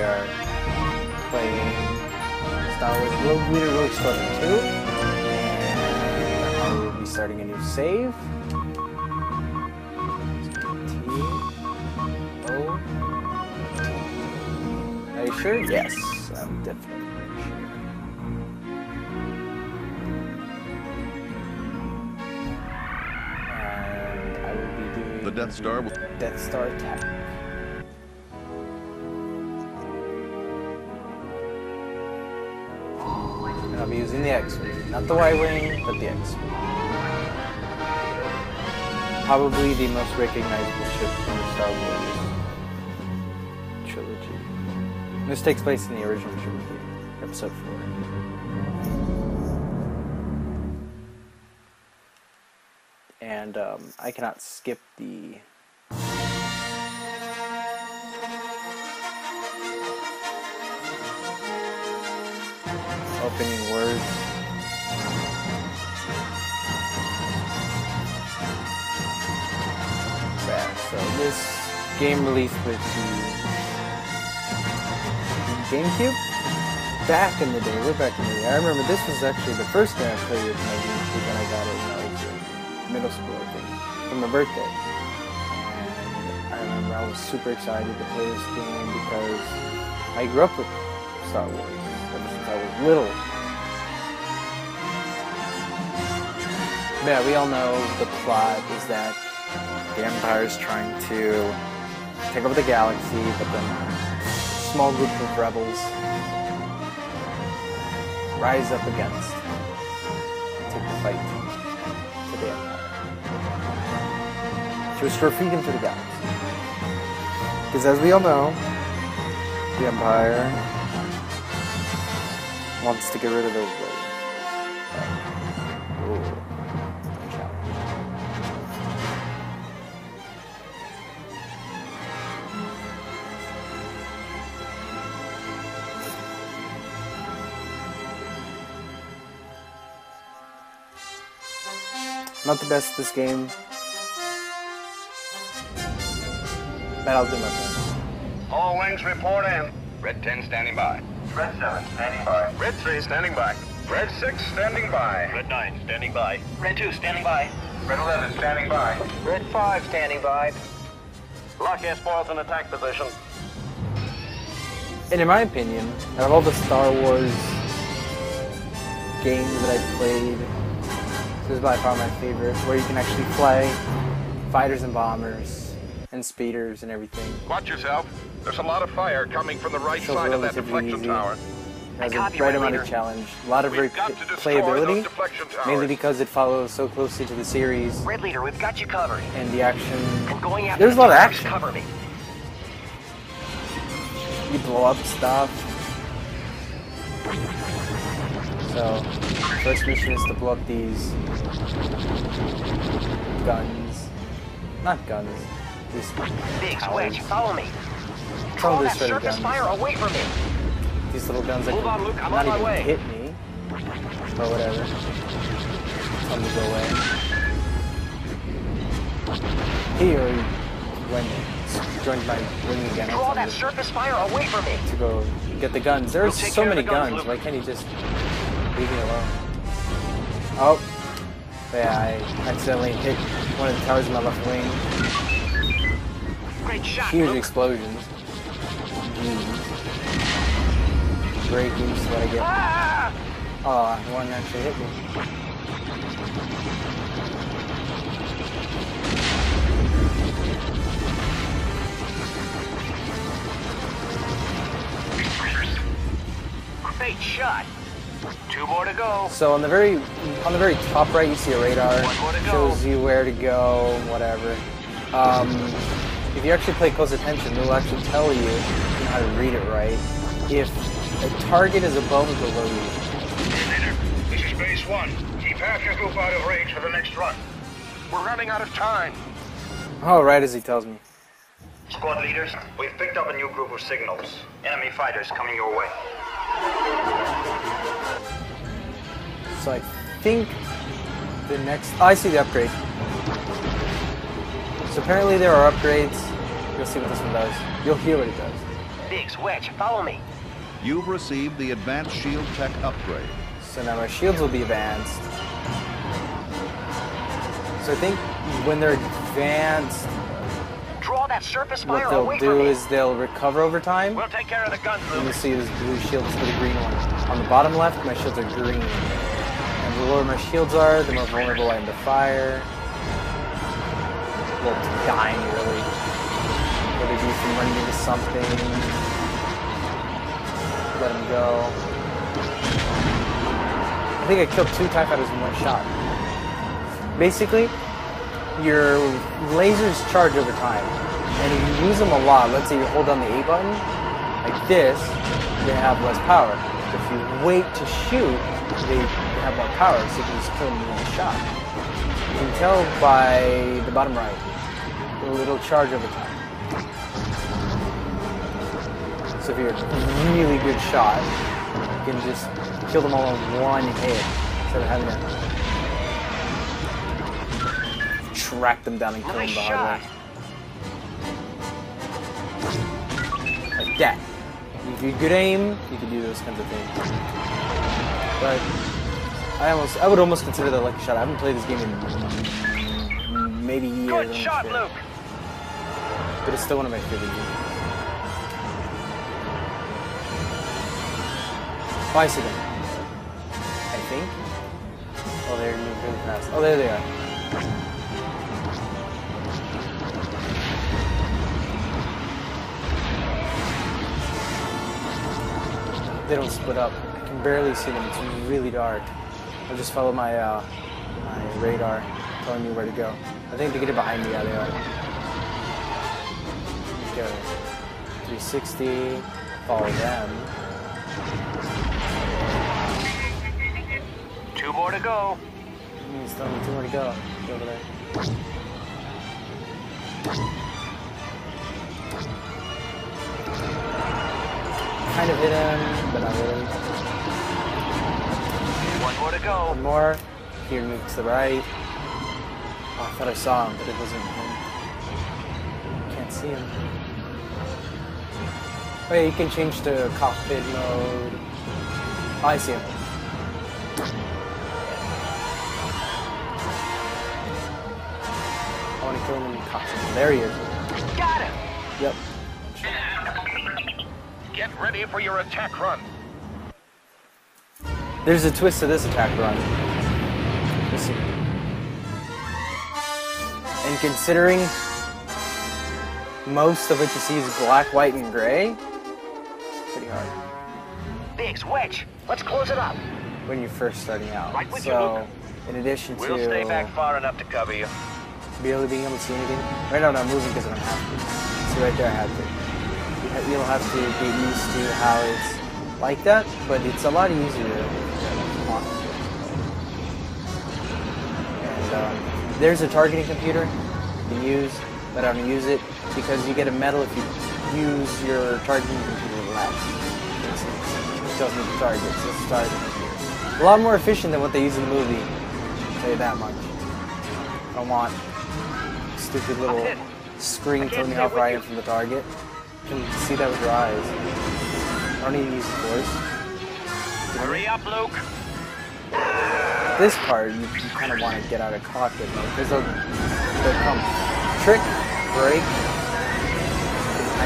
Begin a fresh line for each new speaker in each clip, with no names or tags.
we are playing Star Wars Rogue Leader Rogue Squadron 2. And I will be starting a new save. Are you sure? Yes, I'm definitely sure. And I will be doing
The Death Star will-
Death Star attack. Be using the X-Wing. Not the Y-Wing, but the X-Wing. Probably the most recognizable ship from the Star Wars trilogy. This takes place in the original trilogy, Episode 4. And um, I cannot skip the opening words. Yeah, so this game released with the GameCube back in the day, way back in the day. I remember this was actually the first game I played with my GameCube when I got it in middle school, I think, for my birthday. And I remember I was super excited to play this game because I grew up with Star Wars I was little. Yeah, we all know the plot is that the Empire is trying to take over the galaxy, but then a small group of rebels rise up against take the fight to the Empire. To restore freedom to the galaxy. Because as we all know, the Empire wants to get rid of everybody. Ooh. Not the best this game. But I'll do my best.
All wings report in.
Red 10 standing by.
Red 7 standing by.
Red 3 standing by.
Red 6 standing by.
Red 9 standing by.
Red 2 standing by.
Red 11 standing by.
Red 5 standing by.
Lock your S-foils in attack position.
And in my opinion, out of all the Star Wars games that I've played, this is by far my favorite, where you can actually play fighters and bombers and speeders and everything.
Watch yourself. There's a lot of fire coming from the right
Feels
side of that deflection
easy.
tower.
It has a
great
right
Red
amount of challenge, a lot of
We've
re-
got to destroy those
playability, mainly because it follows so closely to the series
Red Leader, we've got you covered.
and the action.
I'm going after
There's a lot of action.
Cover me.
You blow up stuff. So, first mission is to blow up these guns. Not guns. These
Big switch. Follow me.
Of
that surface
guns.
fire away from me.
These little guns that
Hold on, Luke, I'm
not
on my
even
way.
hit me. But whatever. Them to go away. Here, when joined by wing again,
Draw
I'll
that surface fire away from me.
to go get the guns. There's
We'll
so many
guns,
guns. Why can't you just leave me alone? Oh. Yeah, I accidentally hit one of the towers in my left wing.
Great shot,
Huge explosions. Jeez. Great use that I get.
Ah!
Oh, one actually hit me.
Great shot. Two more to go.
So on the very on the very top right, you see a radar.
One more to go.
Shows you where to go, whatever. Um, if you actually pay close attention, it will actually tell you, you know how to read it right, if a target is above or below you.
Leader, this is base one. Keep half your group out of range for the next run. We're running out of time.
Oh, right as he tells me.
Squad leaders, we've picked up a new group of signals. Enemy fighters coming your way.
So I think the next. Oh, I see the upgrade. So apparently there are upgrades. You'll see what this one does. You'll hear what it does.
Biggs, Wedge, follow me.
You've received the Advanced Shield Tech upgrade.
So now my shields will be advanced. So I think when they're advanced,
Draw that surface fire
what they'll
away
do
from me.
is they'll recover over time.
We'll take care of the guns,
And you
Luke.
see this blue shield is for the green one. On the bottom left, my shields are green. And the lower my shields are, the more vulnerable I am to fire. Well, dying, really. Whether it be from into something. Let him go. I think I killed two TIE fighters in one shot. Basically, your lasers charge over time. And if you use them a lot, let's say you hold down the A button, like this, they have less power. If you wait to shoot, they have more power, so you can just kill them in one shot. You can tell by the bottom right. It'll charge over time. So if you're a really good shot, you can just kill them all in one hit instead of having to track them down and kill them the hard way. Like that. If you good aim, you can do those kinds of things. But I almost, I would almost consider that a lucky shot. I haven't played this game in maybe years.
Good shot. Luke.
But it's still one of my favorite games. Oh, I. I think. Oh, they're moving really fast. Oh, there they are. They don't split up. I can barely see them. It's really dark. I'll just follow my uh, my radar telling me where to go. I think they get it behind me. Yeah, they are. Go 360. Follow them.
Two more to go.
Mm, Still two more to go. Go over there. Kind of hit him, but not really.
One more to go.
One more. Here move to the right. Oh, I thought I saw him, but it wasn't him. Can't see him. Oh yeah, you can change to cockpit mode. Oh, I see him. I want to kill him in cockpit. There he is.
Got him.
Yep.
Get ready for your attack run.
There's a twist to this attack run. Listen. And considering most of what you see is black, white, and gray, hard
Biggs, Wedge. Let's close it up.
when you're first starting out.
Right with you,
so,
Luke.
in addition
We'll
to
stay back far enough to cover you.
barely being able to see anything, right now I'm moving because I don't have to. See right there, I had to. You You'll have to get used to how it's like that, but it's a lot easier you want. And um, there's a targeting computer you can use, but I don't use it because you get a medal if you use your targeting computer less. It doesn't target, it's just a targeting computer. A lot more efficient than what they use in the movie. I'll tell you that much. I don't want stupid little screen
I can't
telling me how far I
you.
am from the target. You can see that with your eyes. I don't even use the force.
Hurry up, Luke.
This part, you, you kind of want to get out of cockpit they'll, they'll trick, break,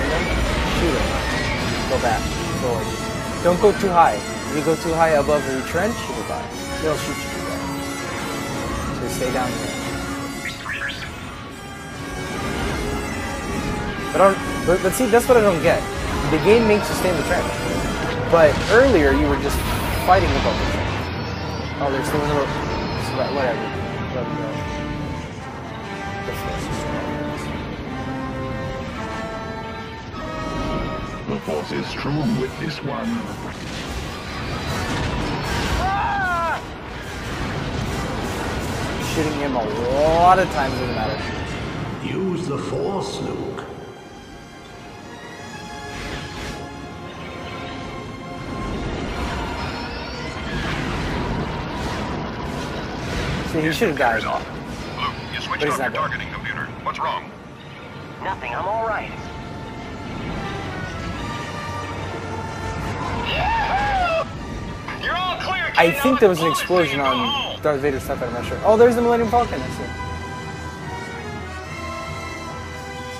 them, shoot them, go back. Don't go too high. If you go too high above the trench, you'll die. They'll shoot you. So stay down there. But, I don't, but, but see, that's what I don't get. The game makes you stay in the trench. But earlier, you were just fighting above the trench. Oh, there's still a little. so- Whatever.
Force is strong with this one.
Ah!
Shooting him a lot of times doesn't matter.
Use the force, Luke.
See, he should have died.
Off. Luke, you switched off your targeting computer. What's wrong?
Nothing. I'm all
I think there was an explosion on Darth Vader's stuff. I'm not sure. Oh, there's the Millennium Falcon. I see.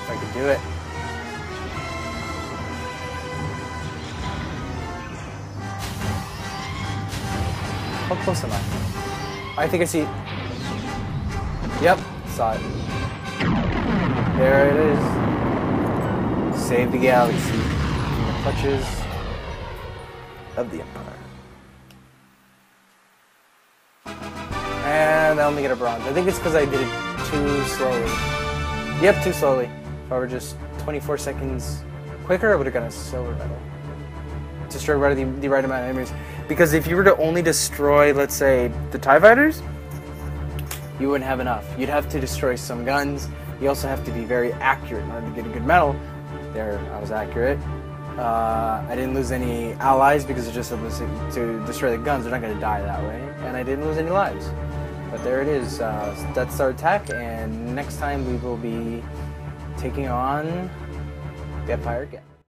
If I could do it. How close am I? I think I see. Yep, saw it. There it is. Save the galaxy clutches of the Empire. And I only get a bronze. I think it's because I did it too slowly. Yep, too slowly. If I were just 24 seconds quicker, I would have gotten a silver medal. Destroy right the, the right amount of enemies. Because if you were to only destroy, let's say, the TIE fighters, you wouldn't have enough. You'd have to destroy some guns. You also have to be very accurate in order to get a good medal. There, I was accurate. Uh, I didn't lose any allies because it just was to destroy the guns. They're not going to die that way. And I didn't lose any lives. But there it is. Uh, that's our attack. And next time we will be taking on the Empire again.